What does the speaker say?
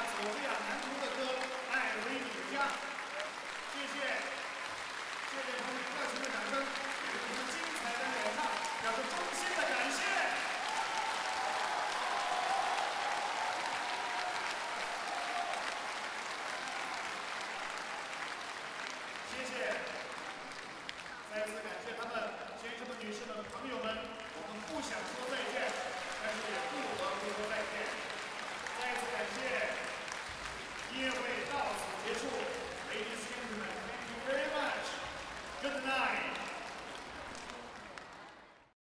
大家走两难。the nine.